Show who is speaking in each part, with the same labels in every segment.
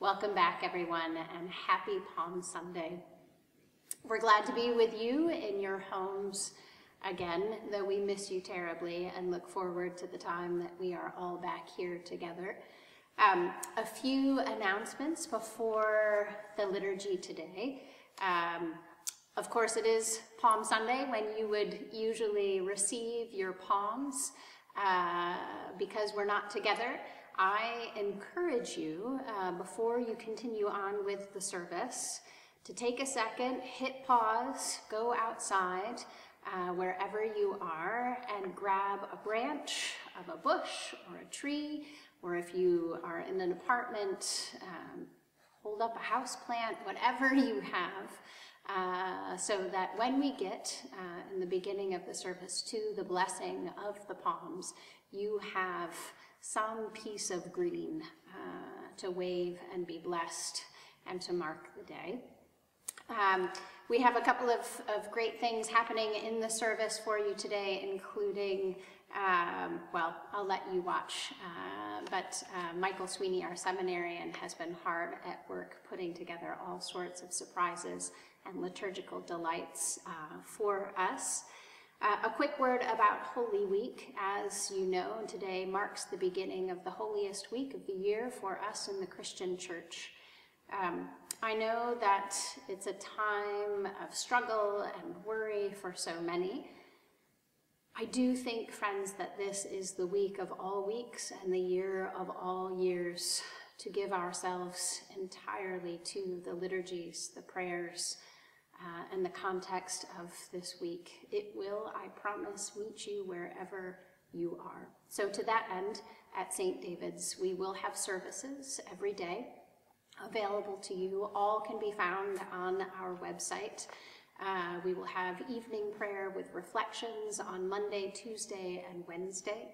Speaker 1: Welcome back, everyone, and happy Palm Sunday. We're glad to be with you in your homes again, though we miss you terribly and look forward to the time that we are all back here together. Um, a few announcements before the liturgy today. Um, of course, it is Palm Sunday when you would usually receive your palms. Uh, because we're not together, I encourage you, uh, before you continue on with the service, to take a second, hit pause, go outside, uh, wherever you are, and grab a branch of a bush or a tree, or if you are in an apartment, um, hold up a house plant, whatever you have, uh, so that when we get uh, in the beginning of the service to the blessing of the palms, you have some piece of green uh, to wave and be blessed and to mark the day. Um, we have a couple of, of great things happening in the service for you today, including, um, well, I'll let you watch, uh, but uh, Michael Sweeney, our seminarian, has been hard at work putting together all sorts of surprises and liturgical delights uh, for us. Uh, a quick word about Holy Week. As you know, today marks the beginning of the holiest week of the year for us in the Christian church. Um, I know that it's a time of struggle and worry for so many. I do think, friends, that this is the week of all weeks and the year of all years to give ourselves entirely to the liturgies, the prayers, uh, and the context of this week. It will, I promise, meet you wherever you are. So, to that end, at St. David's, we will have services every day available to you. All can be found on our website. Uh, we will have evening prayer with reflections on Monday, Tuesday, and Wednesday.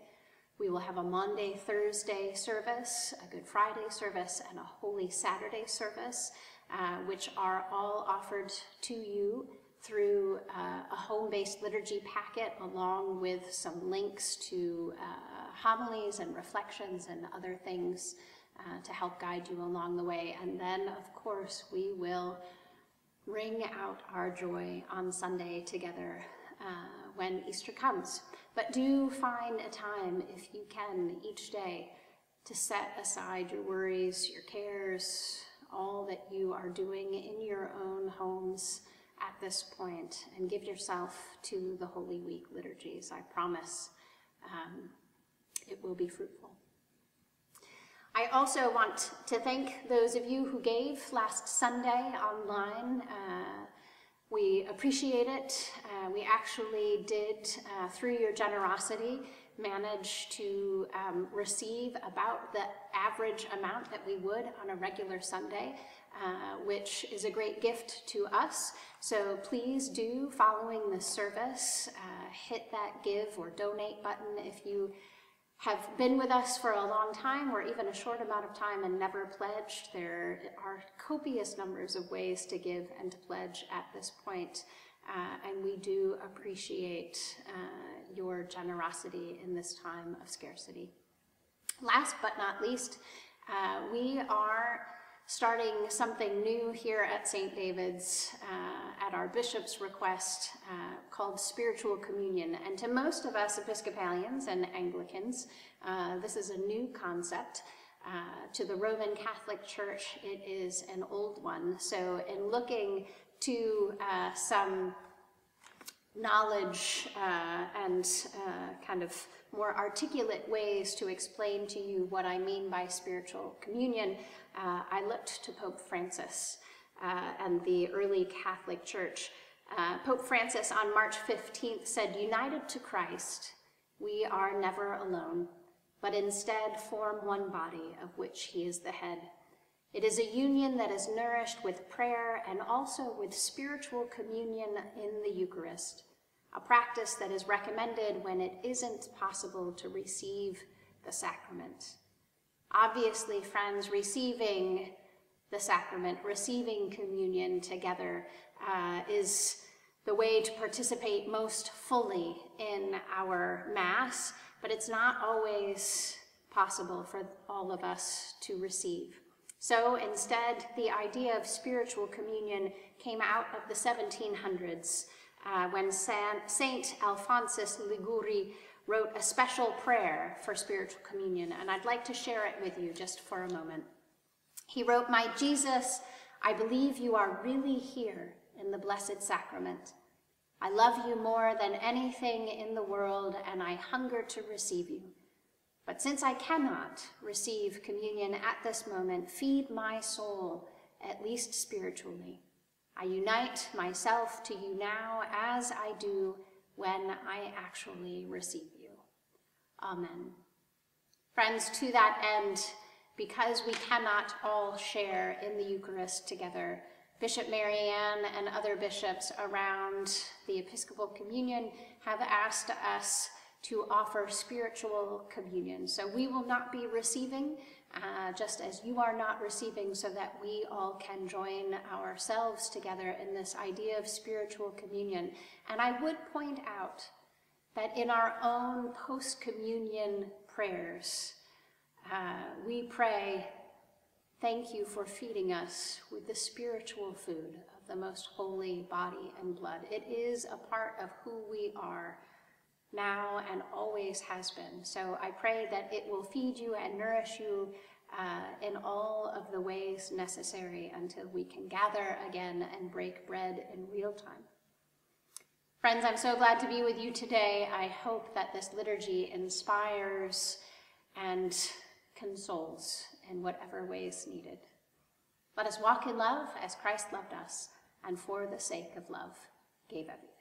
Speaker 1: We will have a Maundy Thursday service, a Good Friday service, and a Holy Saturday service. Uh, which are all offered to you through uh, a home-based liturgy packet along with some links to uh, homilies and reflections and other things uh, to help guide you along the way. And then, of course, we will ring out our joy on Sunday together uh, when Easter comes. But do find a time, if you can, each day to set aside your worries, your cares, all that you are doing in your own homes at this point and give yourself to the Holy Week liturgies. I promise um, it will be fruitful. I also want to thank those of you who gave last Sunday online. Uh, we appreciate it. Uh, we actually did, uh, through your generosity, manage to um, receive about the average amount that we would on a regular Sunday, uh, which is a great gift to us. So please do, following the service, uh, hit that give or donate button if you have been with us for a long time or even a short amount of time and never pledged. There are copious numbers of ways to give and to pledge at this point. Uh, and we do appreciate uh, your generosity in this time of scarcity. Last but not least, uh, we are starting something new here at St. David's uh, at our bishop's request uh, called spiritual communion. And to most of us Episcopalians and Anglicans, uh, this is a new concept. Uh, to the Roman Catholic Church, it is an old one. So in looking to uh, some knowledge uh, and uh, kind of more articulate ways to explain to you what I mean by spiritual communion, uh, I looked to Pope Francis uh, and the early Catholic Church. Uh, Pope Francis on March 15th said, United to Christ, we are never alone, but instead form one body of which he is the head. It is a union that is nourished with prayer and also with spiritual communion in the Eucharist, a practice that is recommended when it isn't possible to receive the sacrament. Obviously, friends, receiving the sacrament, receiving communion together uh, is the way to participate most fully in our Mass, but it's not always possible for all of us to receive. So instead, the idea of spiritual communion came out of the 1700s uh, when San, Saint Alphonsus Liguori wrote a special prayer for spiritual communion, and I'd like to share it with you just for a moment. He wrote, My Jesus, I believe you are really here in the Blessed Sacrament. I love you more than anything in the world, and I hunger to receive you. But since I cannot receive communion at this moment, feed my soul, at least spiritually. I unite myself to you now as I do when I actually receive you. Amen. Friends, to that end, because we cannot all share in the Eucharist together, Bishop Marianne and other bishops around the Episcopal Communion have asked us to offer spiritual communion. So we will not be receiving, uh, just as you are not receiving, so that we all can join ourselves together in this idea of spiritual communion. And I would point out that in our own post communion prayers, uh, we pray, Thank you for feeding us with the spiritual food of the most holy body and blood. It is a part of who we are now and always has been. So I pray that it will feed you and nourish you uh, in all of the ways necessary until we can gather again and break bread in real time. Friends, I'm so glad to be with you today. I hope that this liturgy inspires and consoles in whatever ways needed. Let us walk in love as Christ loved us and for the sake of love gave everything.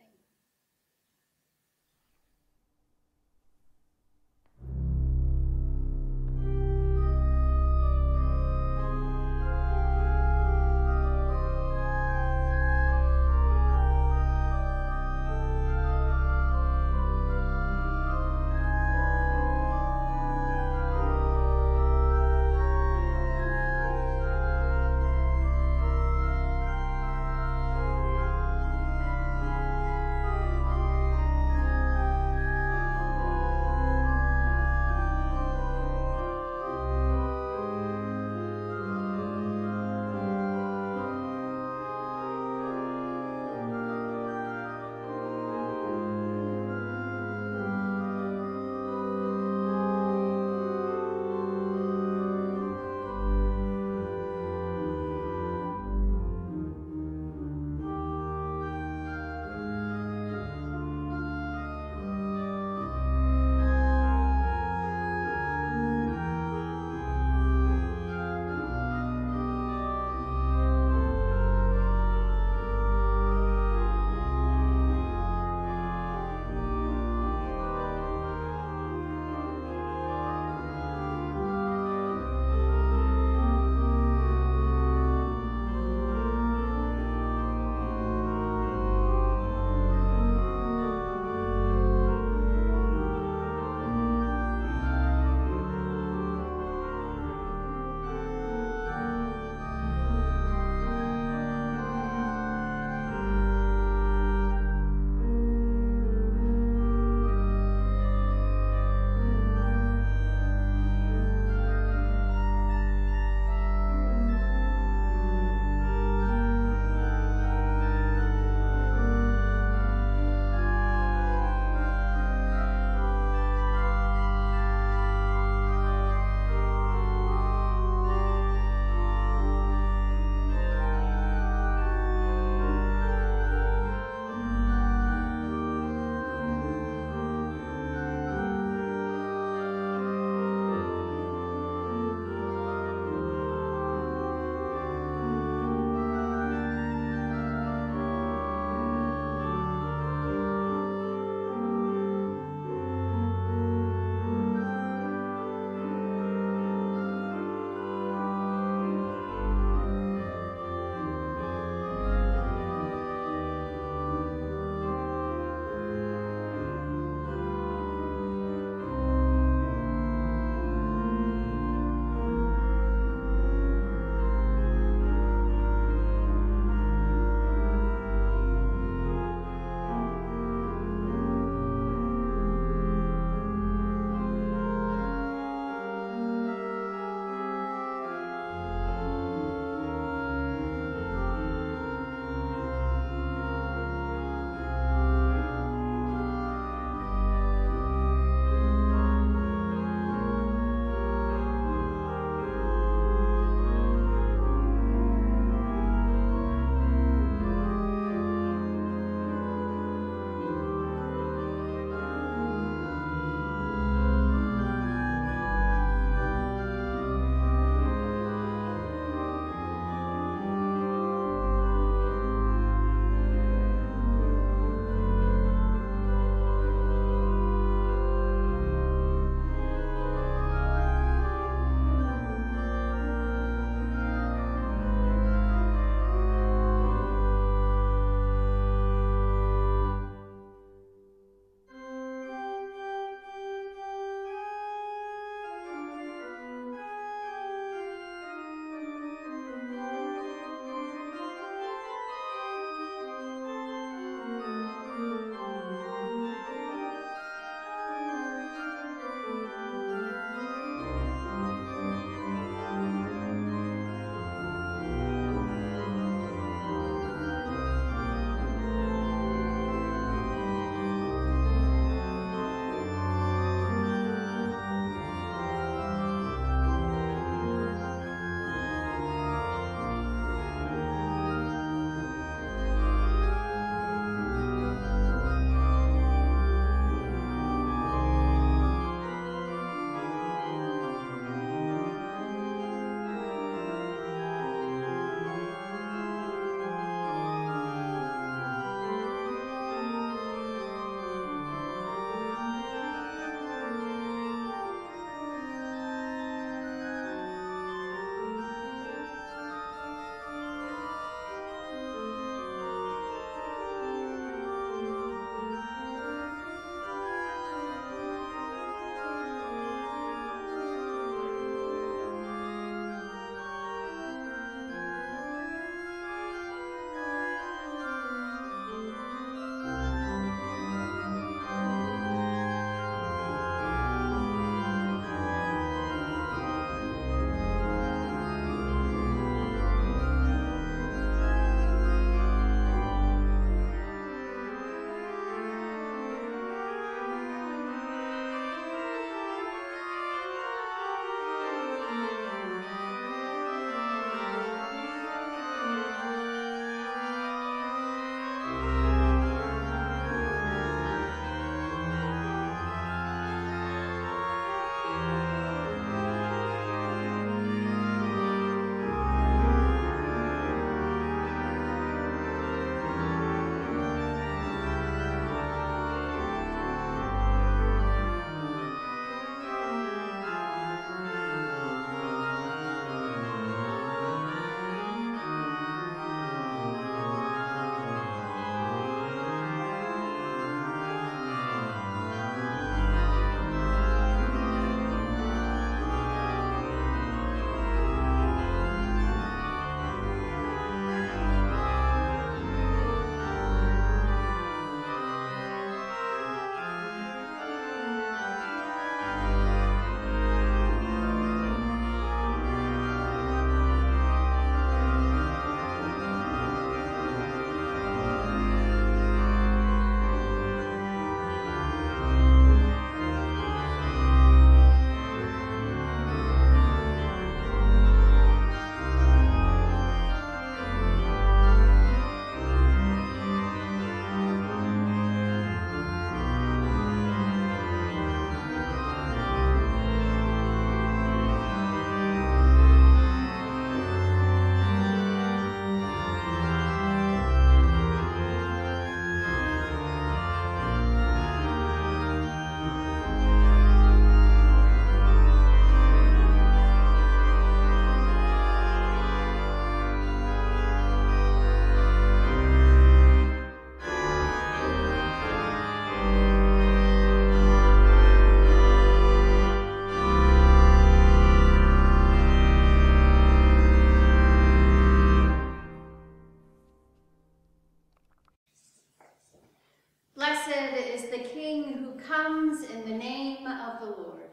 Speaker 1: Comes in the name of the Lord.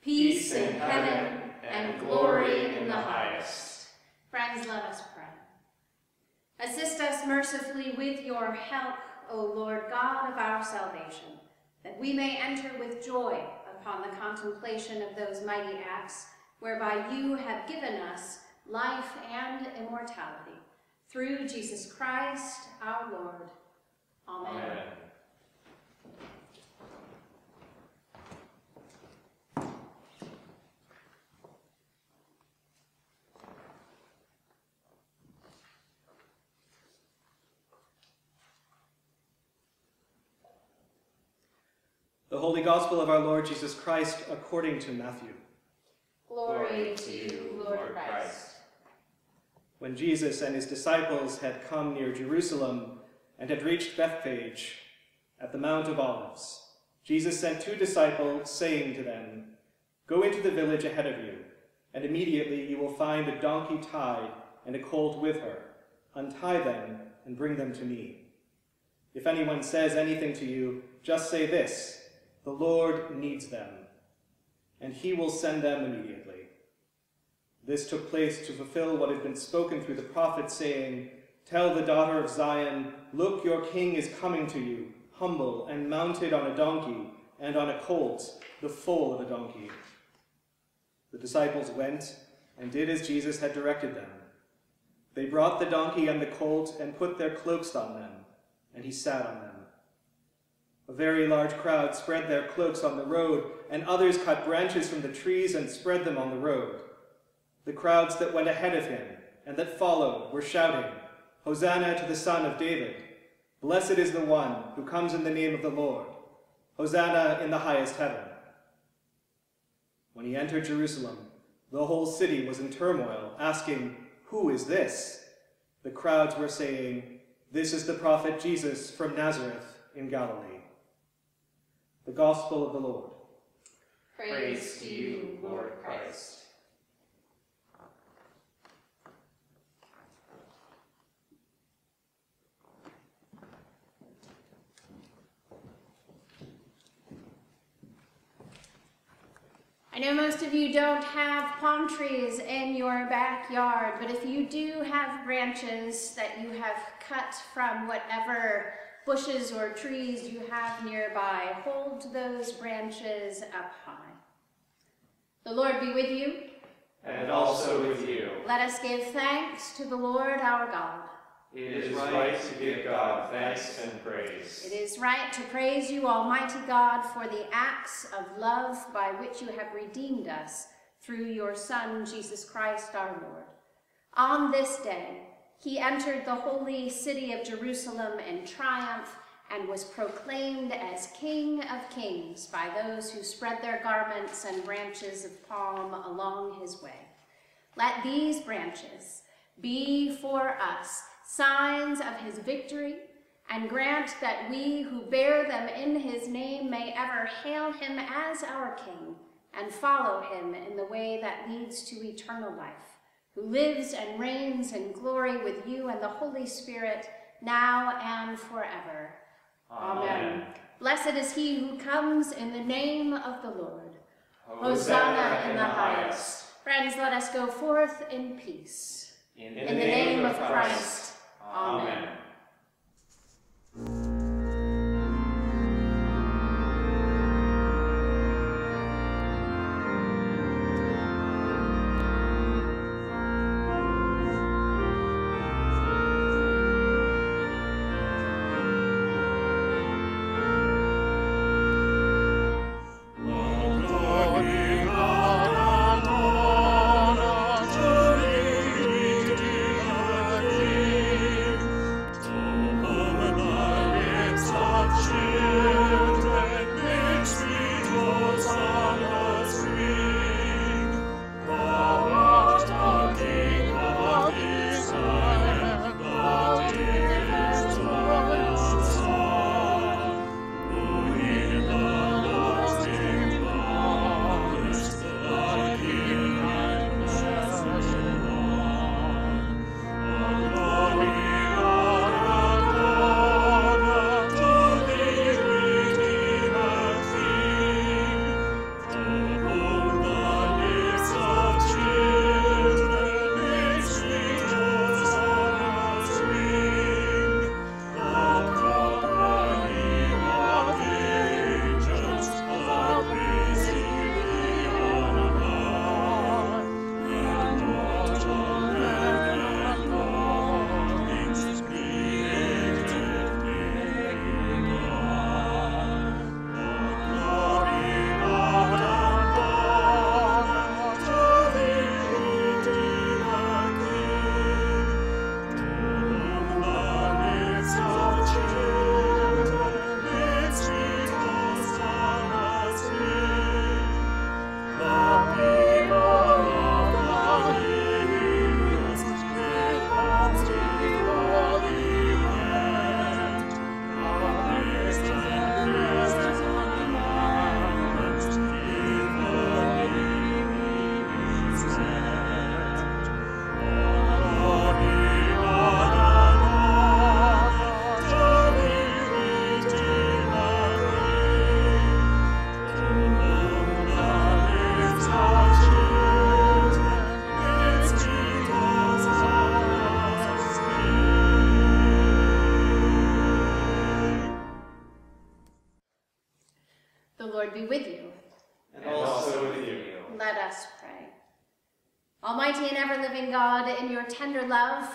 Speaker 2: Peace in heaven and glory in the highest.
Speaker 1: Friends, let us pray. Assist us mercifully with your help, O Lord God of our salvation, that we may enter with joy upon the contemplation of those mighty acts whereby you have given us life and immortality. Through Jesus Christ, our Lord. Amen. Amen.
Speaker 3: The Holy Gospel of our Lord Jesus Christ according to Matthew.
Speaker 2: Glory to you, Lord Christ.
Speaker 3: When Jesus and his disciples had come near Jerusalem and had reached Bethphage at the Mount of Olives, Jesus sent two disciples, saying to them, Go into the village ahead of you, and immediately you will find a donkey tied and a colt with her. Untie them and bring them to me. If anyone says anything to you, just say this, The Lord needs them and he will send them immediately. This took place to fulfill what had been spoken through the prophet, saying, Tell the daughter of Zion, Look, your king is coming to you, humble and mounted on a donkey, and on a colt, the foal of a donkey. The disciples went and did as Jesus had directed them. They brought the donkey and the colt and put their cloaks on them, and he sat on them. A very large crowd spread their cloaks on the road, and others cut branches from the trees and spread them on the road. The crowds that went ahead of him and that followed were shouting, Hosanna to the Son of David! Blessed is the one who comes in the name of the Lord! Hosanna in the highest heaven! When he entered Jerusalem, the whole city was in turmoil, asking, Who is this? The crowds were saying, This is the prophet Jesus from Nazareth in Galilee. The Gospel of the Lord.
Speaker 2: Praise to you, Lord Christ.
Speaker 1: I know most of you don't have palm trees in your backyard, but if you do have branches that you have cut from whatever bushes or trees you have nearby, hold those branches up high. The Lord be with you.
Speaker 2: And also with you.
Speaker 1: Let us give thanks to the Lord our God.
Speaker 2: It is right to give God thanks and praise.
Speaker 1: It is right to praise you, Almighty God, for the acts of love by which you have redeemed us through your Son, Jesus Christ our Lord. On this day, he entered the holy city of Jerusalem in triumph and was proclaimed as King of Kings by those who spread their garments and branches of palm along his way. Let these branches be for us signs of his victory, and grant that we who bear them in his name may ever hail him as our King and follow him in the way that leads to eternal life who lives and reigns in glory with you and the Holy Spirit, now and forever.
Speaker 2: Amen.
Speaker 1: Blessed is he who comes in the name of the Lord.
Speaker 2: Hosanna in the highest.
Speaker 1: Friends, let us go forth in peace.
Speaker 2: In, in the, name, name of Christ. Christ. Amen.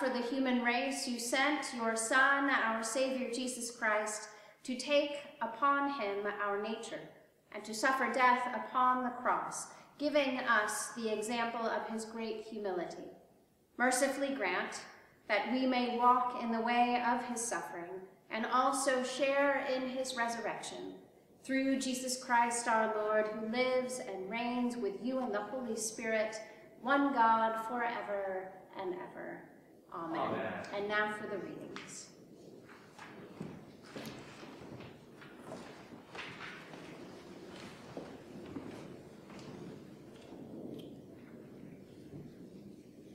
Speaker 1: For the human race, you sent your Son, our Savior Jesus Christ, to take upon him our nature and to suffer death upon the cross, giving us the example of his great humility. Mercifully grant that we may walk in the way of his suffering and also share in his resurrection. Through Jesus Christ our Lord, who lives and reigns with you in the Holy Spirit, one God forever and ever. Amen.
Speaker 2: Amen.
Speaker 1: And now for the readings.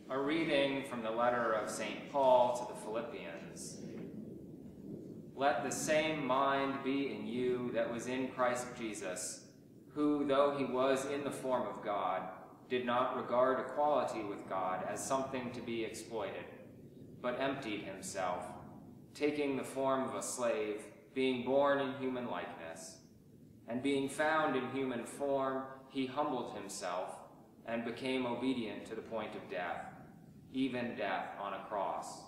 Speaker 2: A reading from the letter of St. Paul to the Philippians. Let the same mind be in you that was in Christ Jesus, who, though he was in the form of God, did not regard equality with God as something to be exploited, but emptied himself, taking the form of a slave, being born in human likeness. And being found in human form, he humbled himself and became obedient to the point of death, even death on a cross.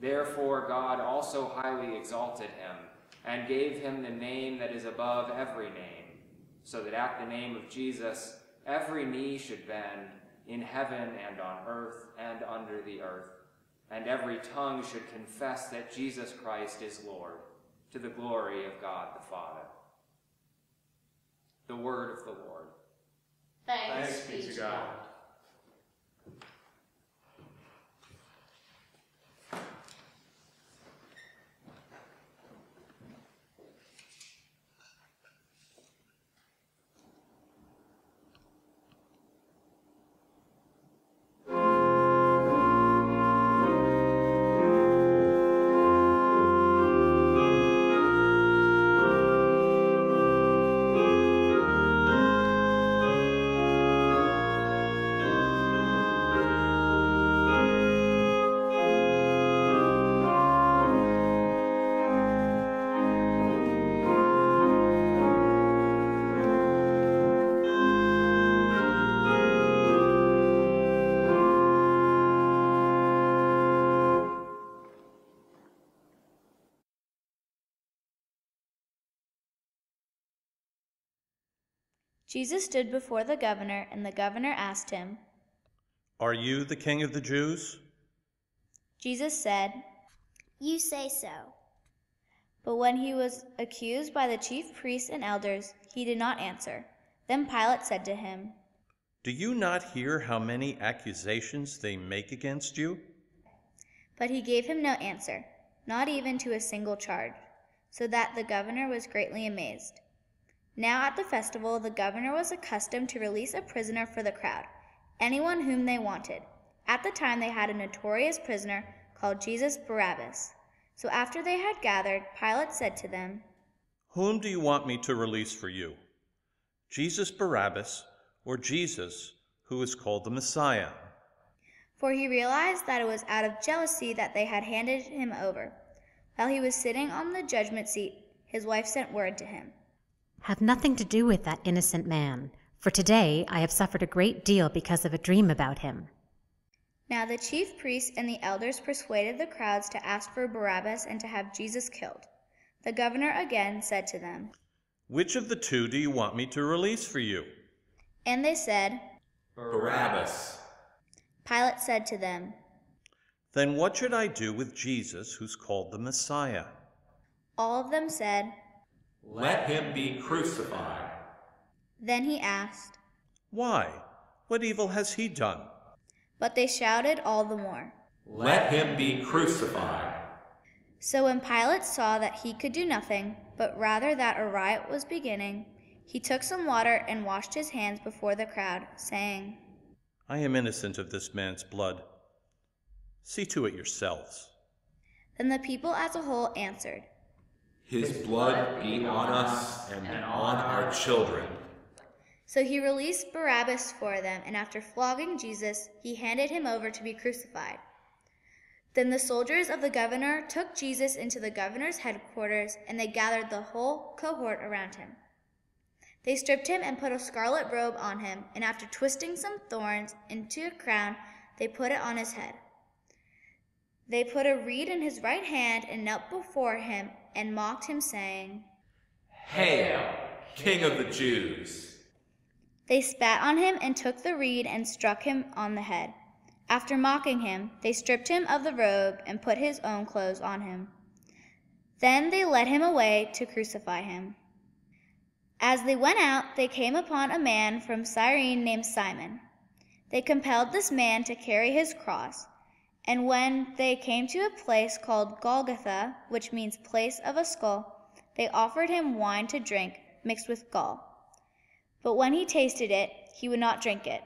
Speaker 2: Therefore God also highly exalted him and gave him the name that is above every name, so that at the name of Jesus every knee should bend in heaven and on earth and under the earth, and every tongue should confess that Jesus Christ is Lord, to the glory of God the Father. The word of the Lord.
Speaker 1: Thanks, be to God.
Speaker 4: Jesus stood before the governor, and the governor asked him,
Speaker 5: Are you the king of the Jews?
Speaker 4: Jesus said,
Speaker 6: You say so.
Speaker 4: But when he was accused by the chief priests and elders, he did not answer. Then Pilate said to him,
Speaker 5: Do you not hear how many accusations they make against you?
Speaker 4: But he gave him no answer, not even to a single charge, so that the governor was greatly amazed. Now at the festival, the governor was accustomed to release a prisoner for the crowd, anyone whom they wanted. At the time, they had a notorious prisoner called Jesus Barabbas. So after they had gathered, Pilate said to them,
Speaker 5: Whom do you want me to release for you? Jesus Barabbas or Jesus, who is called the Messiah?
Speaker 4: For he realized that it was out of jealousy that they had handed him over. While he was sitting on the judgment seat, his wife sent word to him.
Speaker 7: Have nothing to do with that innocent man, for today I have suffered a great deal because of a dream about him.
Speaker 4: Now the chief priests and the elders persuaded the crowds to ask for Barabbas and to have Jesus killed. The governor again said to them,
Speaker 5: Which of the two do you want me to release for you?
Speaker 4: And they said,
Speaker 8: Barabbas.
Speaker 4: Pilate said to them,
Speaker 5: Then what should I do with Jesus, who's called the Messiah?
Speaker 4: All of them said,
Speaker 8: Let him be crucified.
Speaker 4: Then he asked,
Speaker 5: Why? What evil has he done?
Speaker 4: but they shouted all the more.
Speaker 8: Let him be crucified.
Speaker 4: So when Pilate saw that he could do nothing, but rather that a riot was beginning, he took some water and washed his hands before the crowd, saying,
Speaker 5: I am innocent of this man's blood. See to it yourselves.
Speaker 4: Then the people as a whole answered,
Speaker 8: His blood be on us and on our children.
Speaker 4: So he released Barabbas for them, and after flogging Jesus, he handed him over to be crucified. Then the soldiers of the governor took Jesus into the governor's headquarters, and they gathered the whole cohort around him. They stripped him and put a scarlet robe on him, and after twisting some thorns into a crown, they put it on his head. They put a reed in his right hand and knelt before him and mocked him, saying,
Speaker 8: Hail, King of the Jews!
Speaker 4: They spat on him and took the reed and struck him on the head. After mocking him, they stripped him of the robe and put his own clothes on him. Then they led him away to crucify him. As they went out, they came upon a man from Cyrene named Simon. They compelled this man to carry his cross, and when they came to a place called Golgotha, which means place of a skull, they offered him wine to drink mixed with gall. But when he tasted it, he would not drink it.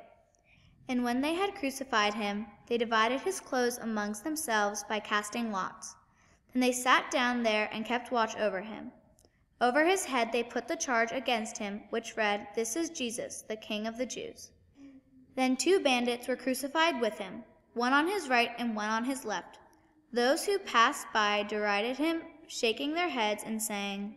Speaker 4: And when they had crucified him, they divided his clothes amongst themselves by casting lots. Then they sat down there and kept watch over him. Over his head they put the charge against him, which read, This is Jesus, the King of the Jews. Then two bandits were crucified with him, one on his right and one on his left. Those who passed by derided him, shaking their heads and saying,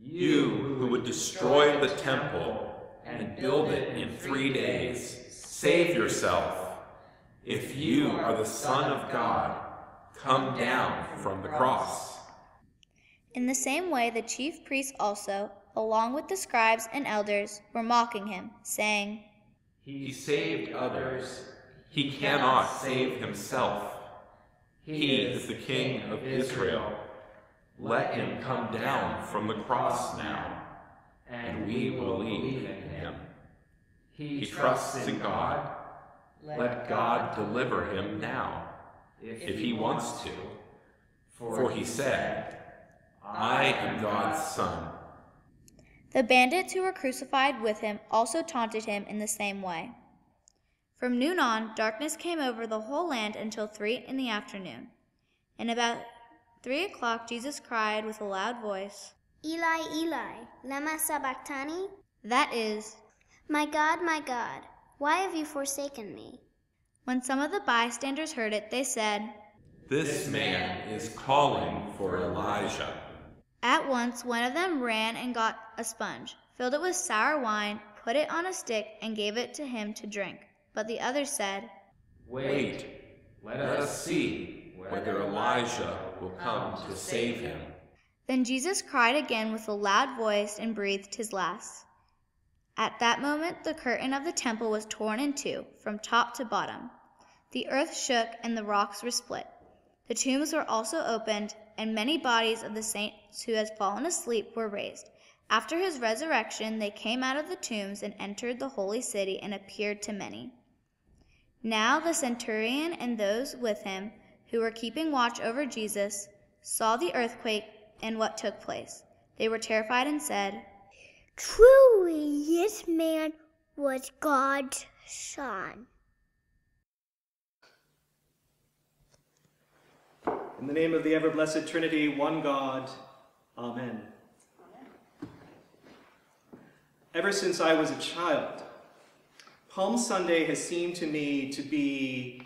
Speaker 8: You who would destroy the temple and build it in three days, save yourself. If you are the Son of God, come down from the cross.
Speaker 4: In the same way, the chief priests also, along with the scribes and elders, were mocking him, saying,
Speaker 8: He saved others. He cannot save himself. He is the King of Israel. Let him come down from the cross now, and we will believe in him. He trusts in God. Let God deliver him now, if he wants to. For he said, I am God's son.
Speaker 4: The bandits who were crucified with him also taunted him in the same way. From noon on, darkness came over the whole land until three in the afternoon. And about three o'clock, Jesus cried with a loud voice,
Speaker 6: Eli, Eli, lama sabachthani?
Speaker 4: That is,
Speaker 6: My God, my God, why have you forsaken me?
Speaker 4: when some of the bystanders heard it, they said,
Speaker 8: This man is calling for Elijah.
Speaker 4: At once one of them ran and got a sponge, filled it with sour wine, put it on a stick, and gave it to him to drink. But the other said,
Speaker 8: Wait, let us see whether Elijah will come to save him.
Speaker 4: Then Jesus cried again with a loud voice and breathed his last. At that moment, the curtain of the temple was torn in two, from top to bottom. The earth shook and the rocks were split. The tombs were also opened, and many bodies of the saints who had fallen asleep were raised. After his resurrection, they came out of the tombs and entered the holy city and appeared to many. Now the centurion and those with him who were keeping watch over Jesus saw the earthquake and what took place. They were terrified and said,
Speaker 6: Truly, this man was God's son.
Speaker 3: In the name of the ever blessed Trinity, one God, Amen. Ever since I was a child, Palm Sunday has seemed to me to be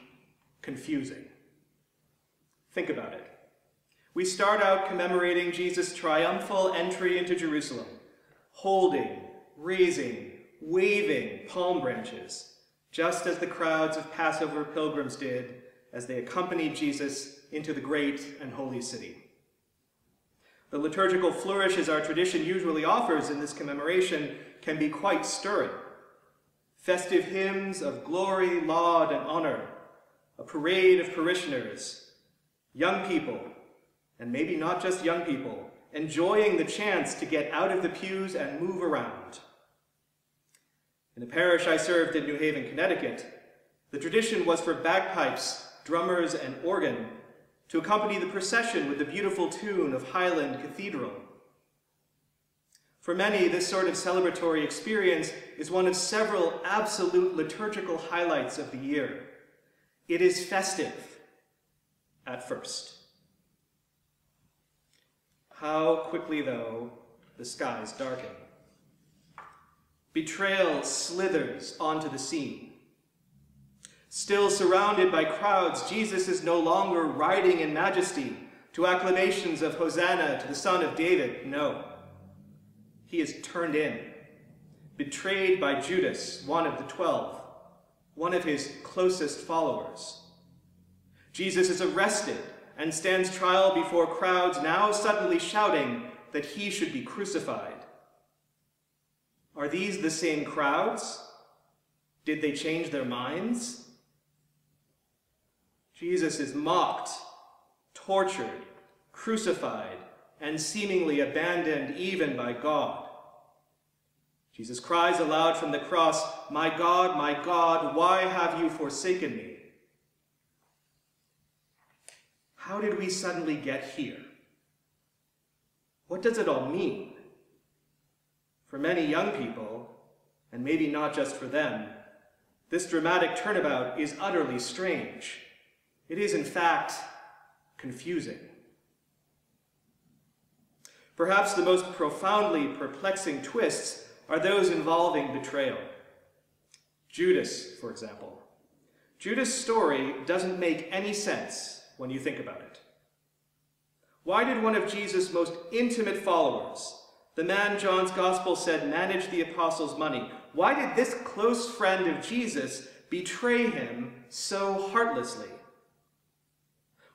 Speaker 3: confusing. Think about it. We start out commemorating Jesus' triumphal entry into Jerusalem, holding, raising, waving palm branches, just as the crowds of Passover pilgrims did as they accompanied Jesus into the great and holy city. The liturgical flourishes our tradition usually offers in this commemoration can be quite stirring. Festive hymns of glory, laud, and honor, a parade of parishioners, young people, and maybe not just young people, enjoying the chance to get out of the pews and move around. In a parish I served in New Haven, Connecticut, the tradition was for bagpipes, drummers, and organ to accompany the procession with the beautiful tune of Highland Cathedral. For many, this sort of celebratory experience is one of several absolute liturgical highlights of the year. It is festive at first. How quickly, though, the skies darken. Betrayal slithers onto the scene. Still surrounded by crowds, Jesus is no longer riding in majesty to acclamations of Hosanna to the Son of David. No. He is turned in. betrayed by Judas, one of the twelve, one of his closest followers. Jesus is arrested and stands trial before crowds now suddenly shouting that he should be crucified. Are these the same crowds? Did they change their minds? Jesus is mocked, tortured, crucified, and seemingly abandoned even by God. Jesus cries aloud from the cross, My God, my God, why have you forsaken me? How did we suddenly get here? What does it all mean? For many young people, and maybe not just for them, this dramatic turnabout is utterly strange. It is, in fact, confusing. Perhaps the most profoundly perplexing twists are those involving betrayal. Judas, for example. Judas' story doesn't make any sense when you think about it. Why did one of Jesus' most intimate followers, the man John's gospel said managed the apostles' money, why did this close friend of Jesus betray him so heartlessly?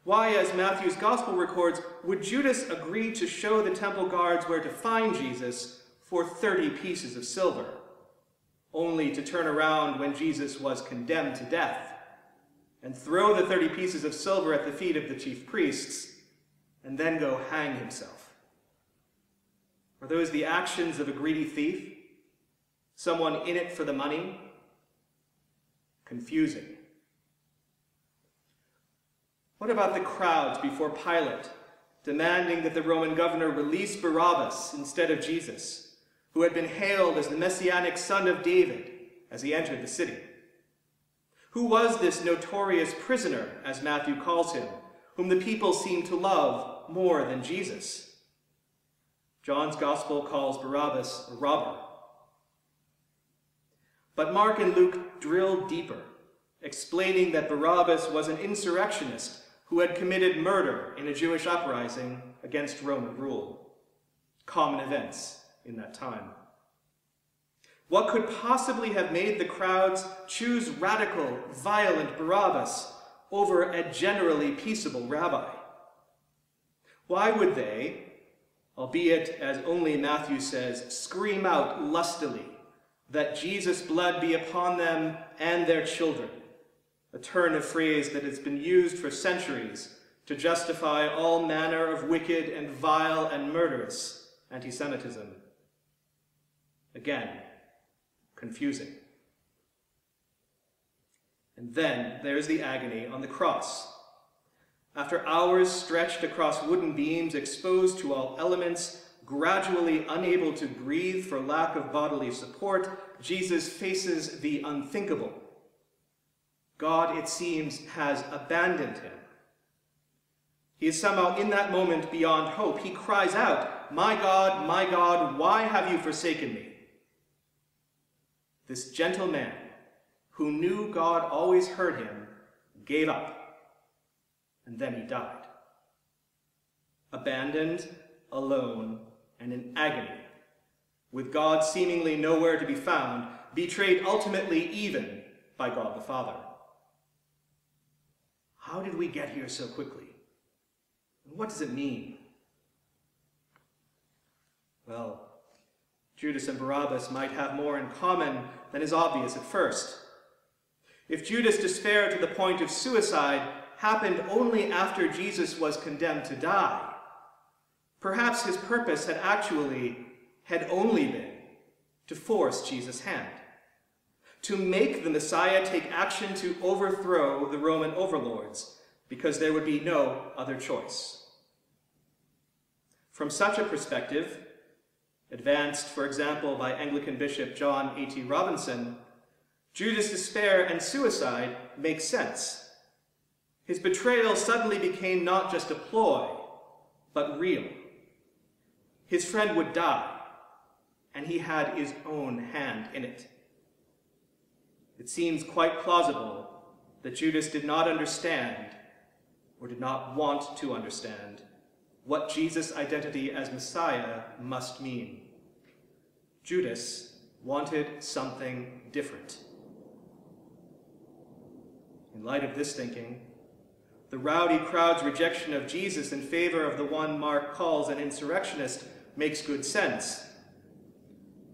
Speaker 3: Why, as Matthew's gospel records, would Judas agree to show the temple guards where to find Jesus for 30 pieces of silver, only to turn around when Jesus was condemned to death and throw the 30 pieces of silver at the feet of the chief priests and then go hang himself? Are those the actions of a greedy thief? Someone in it for the money? Confusing. What about the crowds before Pilate, demanding that the Roman governor release Barabbas instead of Jesus, who had been hailed as the messianic son of David as he entered the city? Who was this notorious prisoner, as Matthew calls him, whom the people seemed to love more than Jesus? John's gospel calls Barabbas a robber. But Mark and Luke drill deeper, explaining that Barabbas was an insurrectionist who had committed murder in a Jewish uprising against Roman rule. Common events in that time. What could possibly have made the crowds choose radical, violent Barabbas over a generally peaceable rabbi? Why would they, albeit as only Matthew says, scream out lustily that Jesus' blood be upon them and their children? a turn of phrase that has been used for centuries to justify all manner of wicked and vile and murderous anti-Semitism. Again, confusing. And then there's the agony on the cross. After hours stretched across wooden beams exposed to all elements, gradually unable to breathe for lack of bodily support, Jesus faces the unthinkable God, it seems, has abandoned him. He is somehow in that moment beyond hope. He cries out, My God, my God, why have you forsaken me? This gentle man, who knew God always heard him, gave up, and then he died. Abandoned, alone, and in agony, with God seemingly nowhere to be found, betrayed ultimately even by God the Father. How did we get here so quickly? what does it mean? Well, Judas and Barabbas might have more in common than is obvious at first. If Judas' despair to the point of suicide happened only after Jesus was condemned to die, perhaps his purpose had actually, had only been to force Jesus' hand to make the Messiah take action to overthrow the Roman overlords, because there would be no other choice. From such a perspective, advanced, for example, by Anglican Bishop John A.T. Robinson, Judas' despair and suicide make sense. His betrayal suddenly became not just a ploy, but real. His friend would die, and he had his own hand in it. It seems quite plausible that Judas did not understand, or did not want to understand, what Jesus' identity as Messiah must mean. Judas wanted something different. In light of this thinking, the rowdy crowd's rejection of Jesus in favor of the one Mark calls an insurrectionist makes good sense.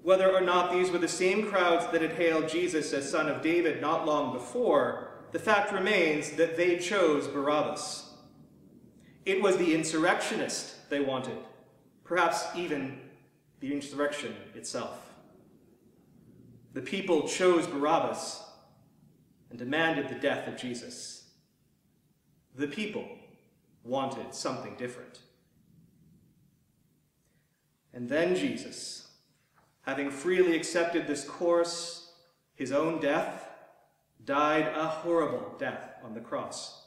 Speaker 3: Whether or not these were the same crowds that had hailed Jesus as son of David not long before, the fact remains that they chose Barabbas. It was the insurrectionist they wanted, perhaps even the insurrection itself. The people chose Barabbas and demanded the death of Jesus. The people wanted something different. And then Jesus, having freely accepted this course, his own death, died a horrible death on the cross.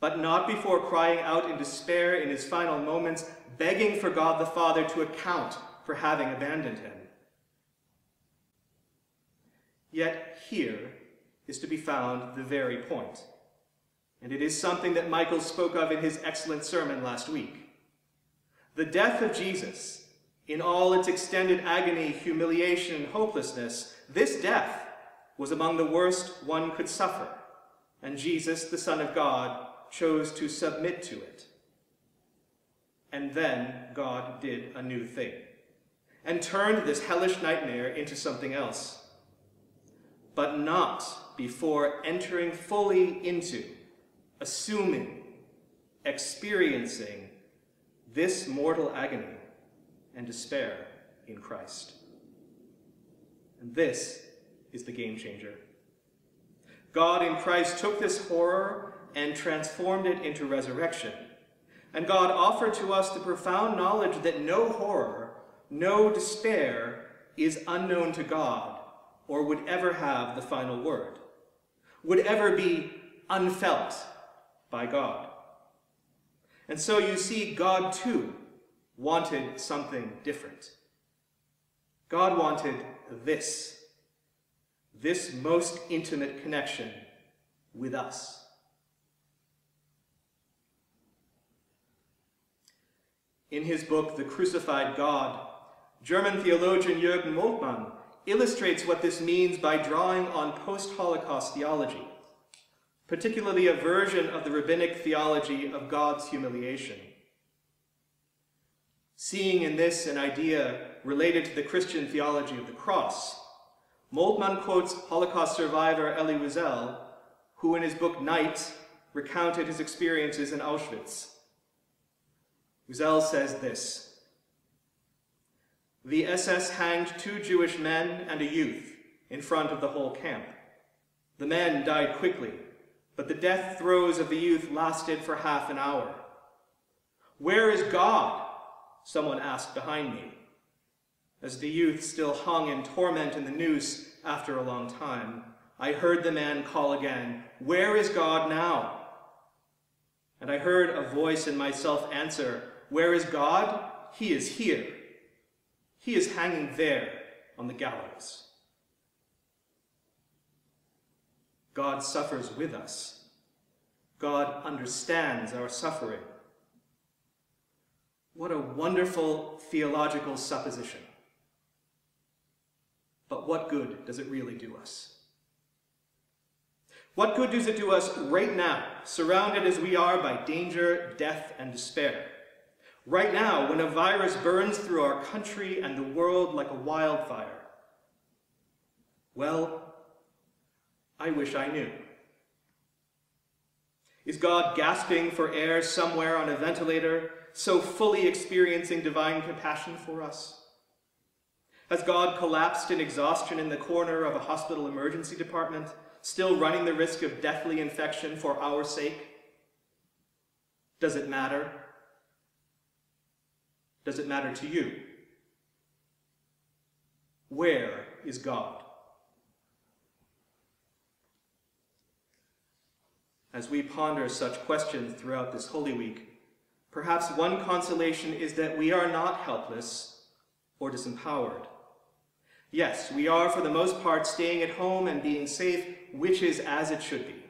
Speaker 3: But not before crying out in despair in his final moments, begging for God the Father to account for having abandoned him. Yet here is to be found the very. And it is something that Michael spoke of in his excellent sermon last week. The death of Jesus, in all its extended agony, humiliation, and hopelessness, this death was among the worst one could suffer, and Jesus, the Son of God, chose to submit to it. And then God did a new thing and turned this hellish nightmare into something else, but not before entering fully into, assuming, experiencing this mortal agony and despair in Christ. And this is the game changer. God in Christ took this horror and transformed it into resurrection. And God offered to us the profound knowledge that no horror, no despair is unknown to God or would ever have the final word, would ever be unfelt by God. And so you see, God too wanted something different. God wanted this this most intimate connection with us. In his book, The Crucified God, German theologian Jürgen Moltmann illustrates what this means by drawing on post-Holocaust theology, particularly a version of the rabbinic theology of God's humiliation. Seeing in this an idea related to the Christian theology of the cross, Moltmann quotes Holocaust survivor Elie Wiesel, who in his book Night recounted his experiences in Auschwitz. Wiesel says this, The SS hanged two Jewish men and a youth in front of the whole camp. The men died quickly, but the death throes of the youth lasted for half an hour. Where is God? Someone asked behind me as the youth still hung in torment in the noose after a long time, I heard the man call again, Where is God now? And I heard a voice in myself answer, Where is God? He is here. He is hanging there on the gallows. God suffers with us. God understands our suffering. What a wonderful theological supposition. But what good does it really do us? What good does it do us right now, surrounded as we are by danger, death, and despair? Right now, when a virus burns through our country and the world like a wildfire? Well, I wish I knew. Is God gasping for air somewhere on a ventilator, so fully experiencing divine compassion for us? Has God collapsed in exhaustion in the corner of a hospital emergency department, still running the risk of deathly infection for our sake? Does it matter? Does it matter to you? Where is God? As we ponder such questions throughout this Holy Week, perhaps one consolation is that we are not helpless or disempowered. Yes, we are for the most part staying at home and being safe, which is as it should be.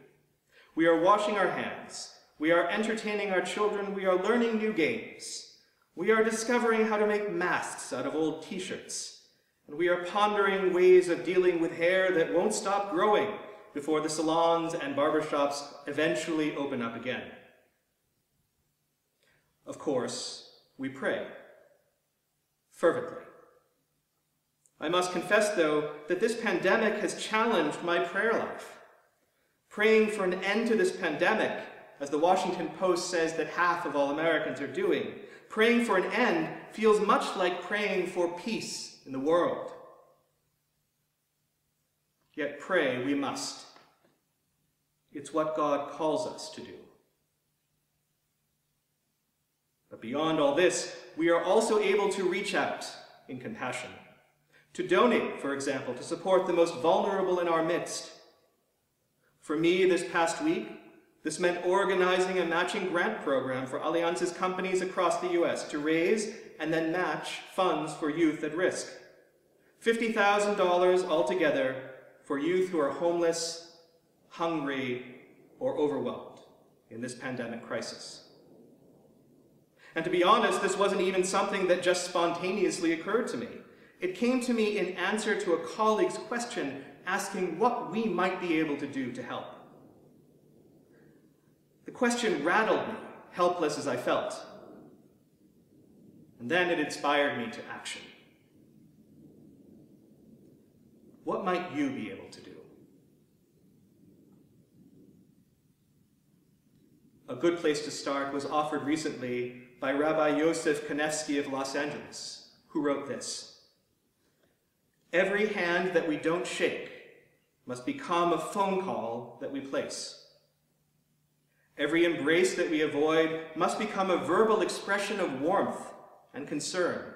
Speaker 3: We are washing our hands. We are entertaining our children. We are learning new games. We are discovering how to make masks out of old t-shirts. And we are pondering ways of dealing with hair that won't stop growing before the salons and barbershops eventually open up again. Of course, we pray fervently. I must confess, though, that this pandemic has challenged my prayer life. Praying for an end to this pandemic, as the Washington Post says that half of all Americans are doing, praying for an end feels much like praying for peace in the world. Yet pray we must. It's what God calls us to do. But beyond all this, we are also able to reach out in compassion, to donate, for example, to support the most vulnerable in our midst. For me, this past week, this meant organizing a matching grant program for Allianz's companies across the U.S. to raise and then match funds for youth at risk. $50,000 altogether for youth who are homeless, hungry, or overwhelmed in this pandemic crisis. And to be honest, this wasn't even something that just spontaneously occurred to me. It came to me in answer to a colleague's question asking what we might be able to do to help. The question rattled me, helpless as I felt. And then it inspired me to action. What might you be able to do? A good place to start was offered recently by Rabbi Yosef Kanefsky of Los Angeles, who wrote this. Every hand that we don't shake must become a phone call that we place. Every embrace that we avoid must become a verbal expression of warmth and concern.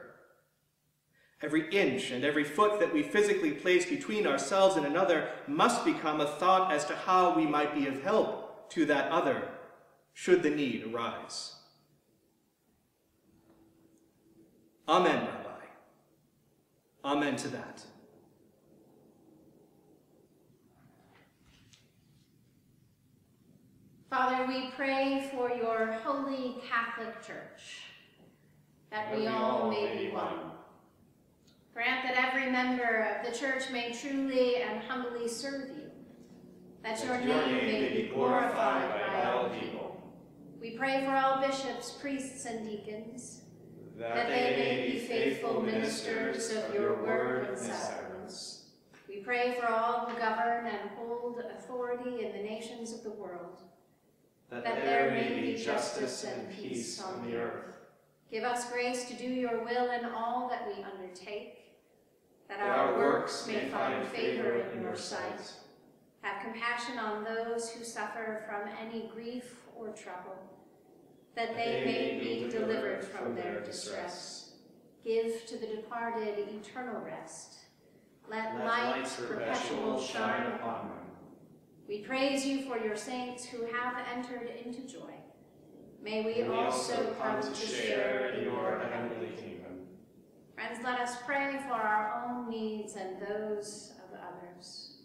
Speaker 3: Every inch and every foot that we physically place between ourselves and another must become a thought as to how we might be of help to that other, should the need arise. Amen, Rabbi. Amen to that.
Speaker 1: Father, we pray for your holy Catholic Church, that we all may be one. Grant that every member of the church may truly and humbly serve you, that your name may be glorified by all people. We pray for all bishops, priests, and deacons, that they may be faithful ministers of your word and sacraments. We pray for all who govern and hold authority in the nations of the world, that there may be justice and peace on the earth. Give us grace to do your will in all that we undertake, that our works may find favor in your sight. Have compassion on those who suffer from any grief or trouble, that they may be delivered from their distress. Give to the departed eternal rest. Let light perpetual shine upon them. We praise you for your saints who have entered into joy. May we also come to share in your heavenly kingdom. Friends, let us pray for our own needs and those of others.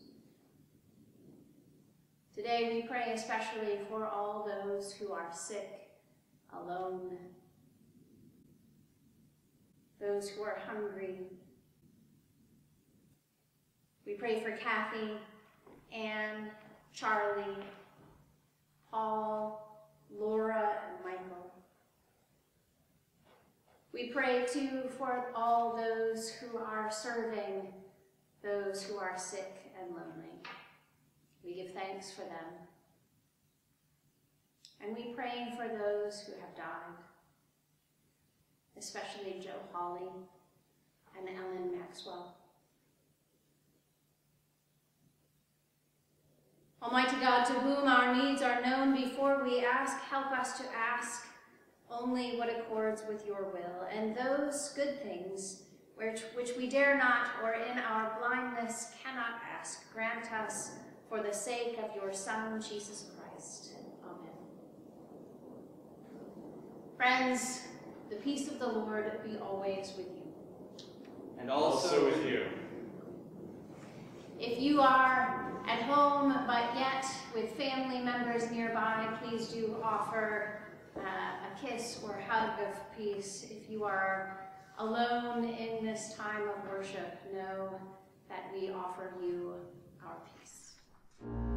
Speaker 1: Today we pray especially for all those who are sick, alone, those who are hungry. We pray for Kathy, Anne, Charlie, Paul, Laura, and Michael. We pray too for all those who are serving those who are sick and lonely. We give thanks for them. And we pray for those who have died, especially Joe Hawley and Ellen Maxwell. Almighty God, to whom our needs are known before we ask, help us to ask only what accords with your will, and those good things which, which we dare not or in our blindness cannot ask, grant us for the sake of your Son, Jesus Christ. Amen. Friends, the peace of the Lord be always with you.
Speaker 3: And also with you.
Speaker 1: If you are at home, but yet with family members nearby, please do offer uh, a kiss or hug of peace. If you are alone in this time of worship, know that we offer you our peace.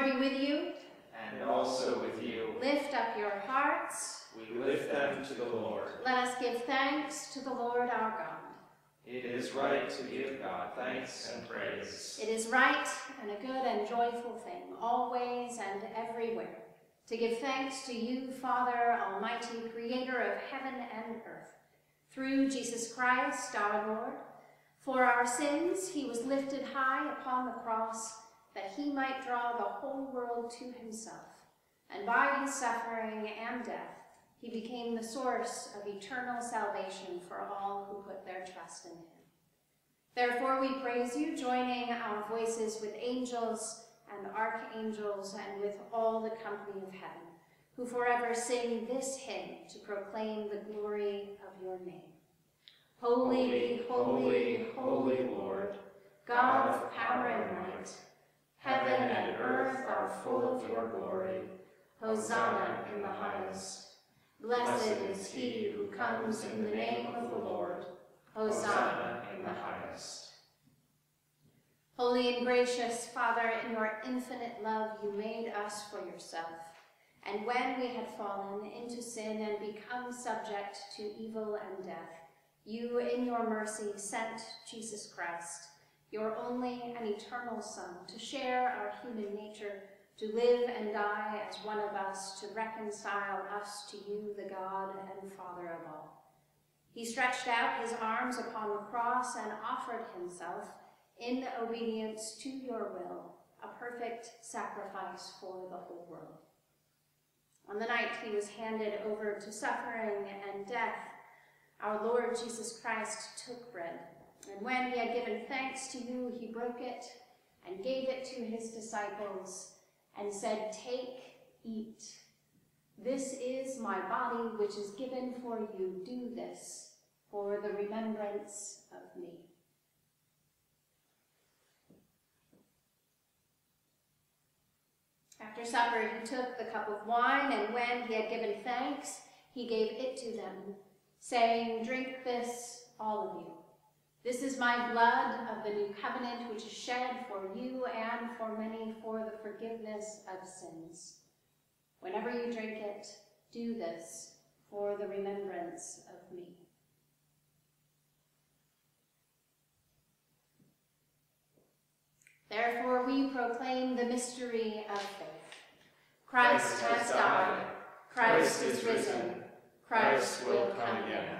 Speaker 1: Lord be with you.
Speaker 9: and also with you.
Speaker 1: Lift up your hearts.
Speaker 9: We lift them to the Lord.
Speaker 1: Let us give thanks to the Lord our God.
Speaker 9: It is right to give God thanks and praise.
Speaker 1: It is right and a good and joyful thing, always and everywhere, to give thanks to you, Father Almighty, creator of heaven and earth, through Jesus Christ our Lord. For our sins he was lifted high upon the cross, that he might draw the whole world to himself. And by his suffering and death, he became the source of eternal salvation for all who put their trust in him. Therefore we praise you, joining our voices with angels and archangels and with all the company of heaven, who forever sing this hymn to proclaim the glory of your name. Holy, holy, holy Lord, God of power and might, heaven and earth are full of your glory. Hosanna in the highest. Blessed is he who comes in the name of the Lord. Hosanna in the highest. Holy and gracious Father, in your infinite love you made us for yourself. And when we had fallen into sin and become subject to evil and death, you in your mercy sent Jesus Christ, your only and eternal Son, to share our human nature, to live and die as one of us, to reconcile us to you, the God and Father of all. He stretched out his arms upon the cross and offered himself in obedience to your will, a perfect sacrifice for the whole world. On the night he was handed over to suffering and death, our Lord Jesus Christ took bread, and when he had given thanks to you, he broke it and gave it to his disciples and said, Take, eat. This is my body, which is given for you. Do this for the remembrance of me. After supper, he took the cup of wine, and when he had given thanks, he gave it to them, saying, Drink this, all of you. This is my blood of the new covenant, which is shed for you and for many for the forgiveness of sins. Whenever you drink it, do this for the remembrance of me. Therefore, we proclaim the mystery of faith. Christ has died. Christ is risen. Christ will come again.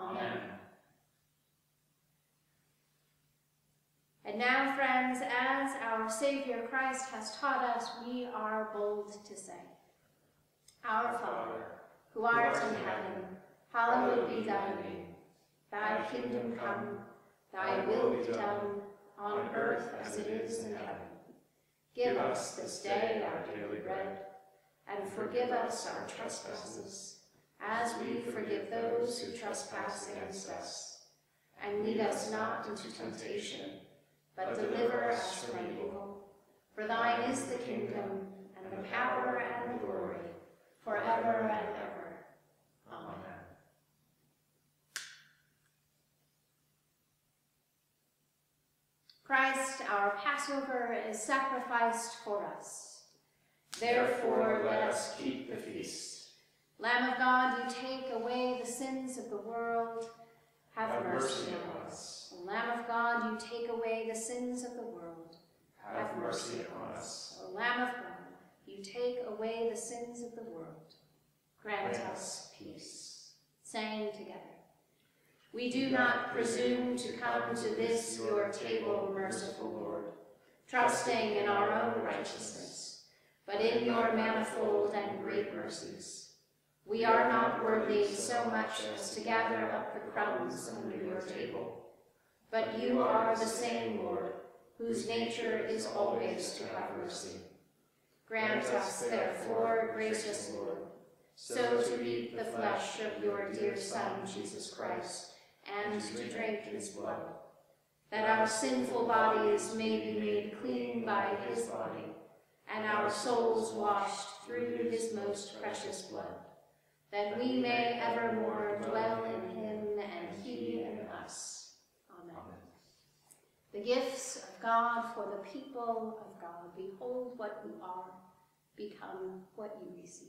Speaker 1: Amen. And now, friends, as our Savior Christ has taught us, we are bold to say, Our Father, who art in heaven, hallowed be thy name. Thy kingdom come, thy will be done, on earth as it is in heaven. Give us this day our daily bread, and forgive us our trespasses, as we forgive those who trespass against us. And lead us not into temptation, but deliver us from evil. For thine is the kingdom, and the power, and the glory, forever and ever. Amen. Christ, our Passover, is sacrificed for us.
Speaker 9: Therefore, let us keep the feast.
Speaker 1: Lamb of God, you take away the sins of the world. Have,
Speaker 9: Have
Speaker 1: mercy,
Speaker 9: mercy
Speaker 1: on us. Lamb of God, you take away the sins of the world.
Speaker 9: Have mercy on us.
Speaker 1: O Lamb of God, you take away the sins of the world. Grant us peace. Saying together, We do not presume to come to this your table, merciful Lord, trusting in our own righteousness, but in your manifold and great mercies. We are not worthy so much as to gather up the crumbs under your table. But you are the same Lord, whose nature is always to have mercy. Grant us, therefore, gracious Lord, so to eat the flesh of your dear Son, Jesus Christ, and to drink his blood, that our sinful bodies may be made clean by his body, and our souls washed through his most precious blood, that we may evermore dwell in him and he in us. Amen. The gifts of God for the people of God. Behold what you are, become what you receive.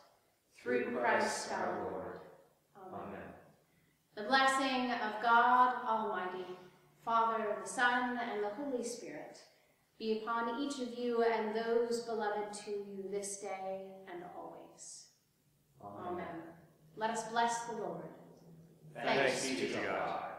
Speaker 1: Through Christ our Lord. Amen. The blessing of God Almighty, Father, the Son, and the Holy Spirit be upon each of you and those beloved to you this day and always. Amen. Let us bless the Lord.
Speaker 9: Thanks be to God.